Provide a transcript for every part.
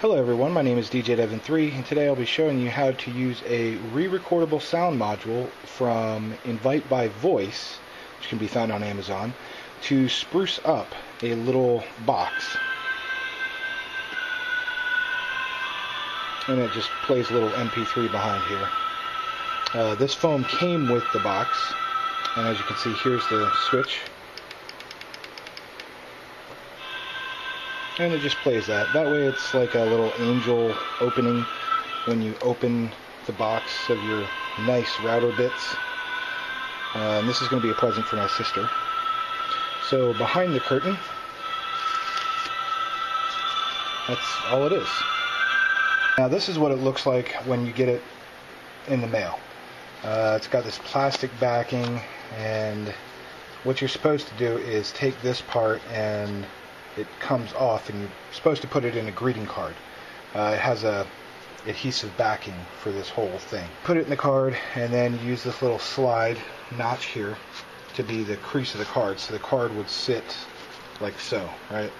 Hello everyone, my name is DJ Devon3 and today I'll be showing you how to use a re-recordable sound module from Invite by Voice, which can be found on Amazon, to spruce up a little box. And it just plays a little MP3 behind here. Uh, this foam came with the box, and as you can see here's the switch and it just plays that. That way it's like a little angel opening when you open the box of your nice router bits. Uh, and this is going to be a present for my sister. So behind the curtain, that's all it is. Now this is what it looks like when you get it in the mail. Uh, it's got this plastic backing and what you're supposed to do is take this part and it comes off and you're supposed to put it in a greeting card. Uh, it has a adhesive backing for this whole thing. Put it in the card and then use this little slide notch here to be the crease of the card. So the card would sit like so, right?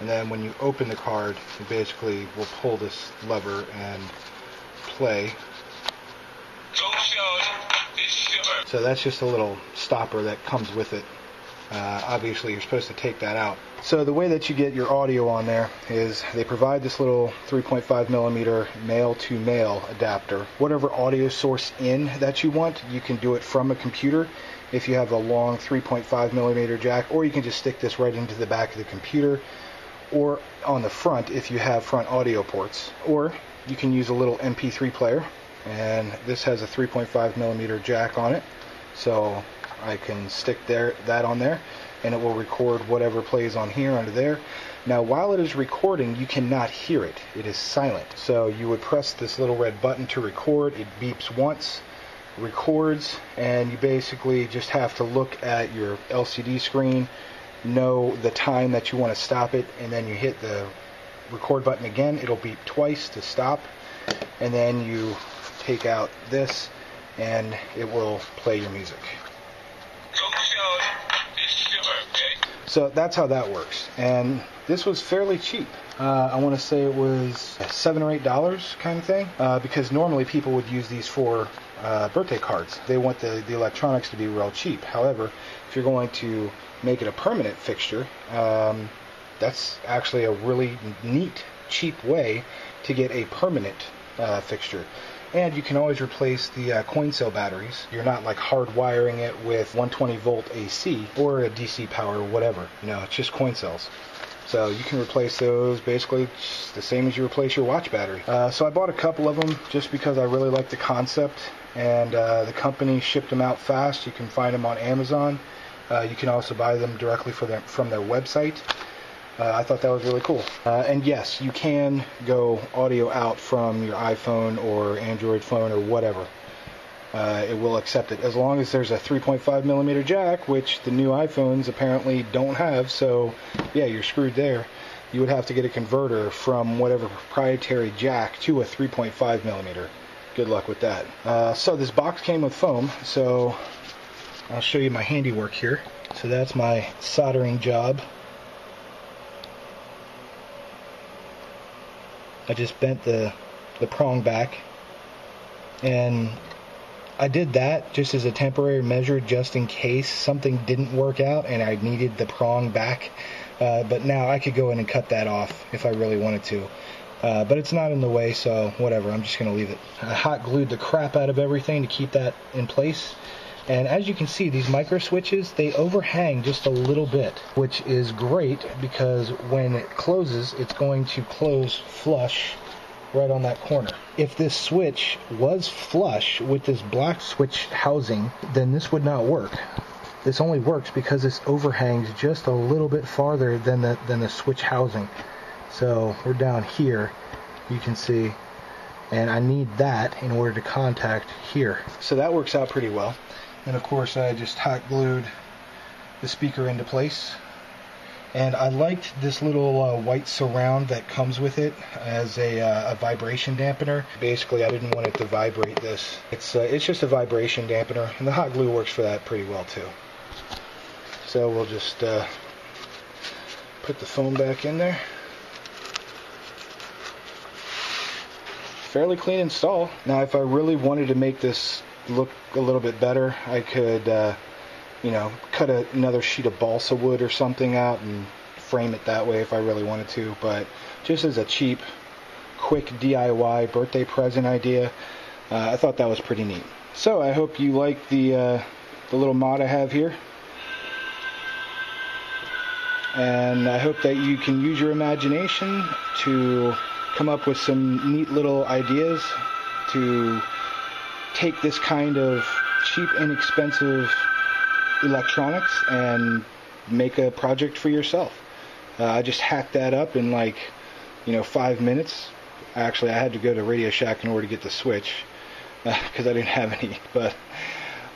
And then when you open the card, you basically will pull this lever and play. So that's just a little stopper that comes with it uh, obviously you're supposed to take that out. So the way that you get your audio on there is they provide this little 3.5 millimeter male to male adapter. Whatever audio source in that you want, you can do it from a computer if you have a long 3.5 millimeter jack, or you can just stick this right into the back of the computer or on the front if you have front audio ports. Or you can use a little MP3 player, and this has a 3.5 millimeter jack on it. So I can stick there that on there and it will record whatever plays on here under there. Now while it is recording you cannot hear it. It is silent. So you would press this little red button to record. It beeps once, records, and you basically just have to look at your LCD screen, know the time that you want to stop it, and then you hit the record button again. It'll beep twice to stop, and then you take out this and it will play your music. So that's how that works. And this was fairly cheap. Uh, I want to say it was seven or eight dollars kind of thing, uh, because normally people would use these for uh, birthday cards. They want the, the electronics to be real cheap. However, if you're going to make it a permanent fixture, um, that's actually a really neat, cheap way to get a permanent uh, fixture. And you can always replace the uh, coin cell batteries. You're not like hardwiring it with 120 volt AC or a DC power or whatever. You know, it's just coin cells. So you can replace those basically the same as you replace your watch battery. Uh, so I bought a couple of them just because I really like the concept, and uh, the company shipped them out fast. You can find them on Amazon. Uh, you can also buy them directly from their website. Uh, I thought that was really cool. Uh, and yes, you can go audio out from your iPhone or Android phone or whatever. Uh, it will accept it as long as there's a 3.5 millimeter jack, which the new iPhones apparently don't have. So, yeah, you're screwed there. You would have to get a converter from whatever proprietary jack to a 3.5 millimeter. Good luck with that. Uh, so this box came with foam. So I'll show you my handiwork here. So that's my soldering job. I just bent the, the prong back and I did that just as a temporary measure just in case something didn't work out and I needed the prong back. Uh, but now I could go in and cut that off if I really wanted to. Uh, but it's not in the way, so whatever. I'm just going to leave it. I hot glued the crap out of everything to keep that in place. And as you can see, these micro switches, they overhang just a little bit, which is great because when it closes, it's going to close flush right on that corner. If this switch was flush with this black switch housing, then this would not work. This only works because this overhangs just a little bit farther than the, than the switch housing. So we're down here, you can see, and I need that in order to contact here. So that works out pretty well. And of course I just hot glued the speaker into place. And I liked this little uh, white surround that comes with it as a, uh, a, vibration dampener. Basically, I didn't want it to vibrate this. It's uh, it's just a vibration dampener, and the hot glue works for that pretty well too. So we'll just uh, put the foam back in there. fairly clean install. Now, if I really wanted to make this look a little bit better, I could, uh, you know, cut a, another sheet of balsa wood or something out and frame it that way if I really wanted to. But just as a cheap, quick DIY birthday present idea, uh, I thought that was pretty neat. So I hope you like the uh, the little mod I have here. And I hope that you can use your imagination to come up with some neat little ideas to take this kind of cheap, inexpensive electronics and make a project for yourself. Uh, I just hacked that up in like, you know, five minutes. Actually, I had to go to Radio Shack in order to get the Switch because uh, I didn't have any. But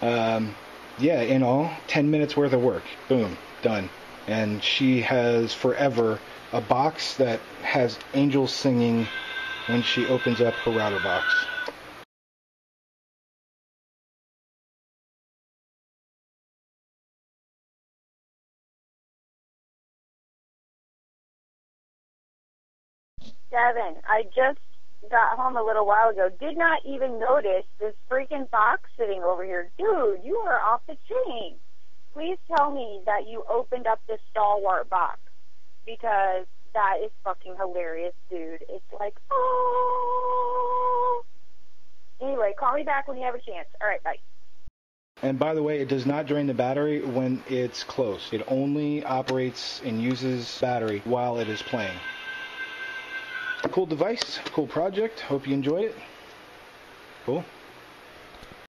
um, yeah, in all, 10 minutes worth of work. Boom, done. And she has forever a box that has angels singing when she opens up her router box. Devon, I just got home a little while ago. Did not even notice this freaking box sitting over here. Dude, you are off the chain. Please tell me that you opened up this stalwart box because that is fucking hilarious, dude. It's like, oh. Anyway, call me back when you have a chance. All right, bye. And by the way, it does not drain the battery when it's close. It only operates and uses battery while it is playing. Cool device, cool project. Hope you enjoyed it. Cool.